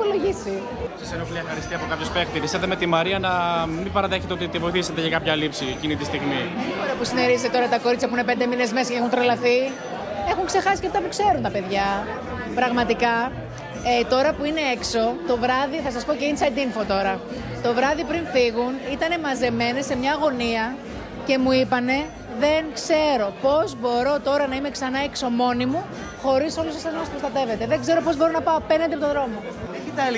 υπολογίσει. Σας ενοχλεί ευχαριστή από κάποιο παίχτη. Είσαστε με τη Μαρία να μην παραδέχετε ότι τη βοηθήσετε για κάποια λήψη εκείνη τη στιγμή. Ωραία που συνερίζετε τώρα τα κορίτσια που είναι πέντε μήνες μέσα και έχουν τρελαθεί. Έχουν ξεχάσει και αυτά που ξέρουν τα παιδιά. Πραγματικά. Ε, τώρα που είναι έξω, το βράδυ, θα σας πω και inside info τώρα. Το βράδυ πριν φύγουν, ήταν μαζεμένες σε μια γωνία και μου είπανε δεν ξέρω πώς μπορώ τώρα να είμαι ξανά έξω μόνη μου χωρίς όλους εσάς να μας προστατεύετε. Δεν ξέρω πώς μπορώ να πάω απέναντι από τον δρόμο. ¿qué tal?